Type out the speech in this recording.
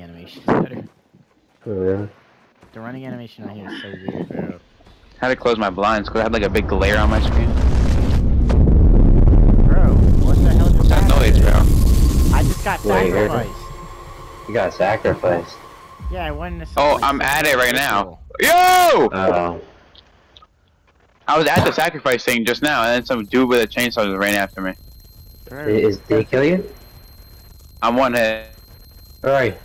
running animation better. Oh, really? The running animation on here is so weird, bro. Had to close my blinds because I had like a big glare on my screen. Bro, what the hell What's that noise, bro? I just got Wait, sacrificed. You got sacrificed. Yeah, I won the. Oh, I'm at it right now. Yo! Oh. I was at the sacrifice thing just now, and then some dude with a chainsaw just ran after me. Is, did he kill you? I'm one hit. Alright.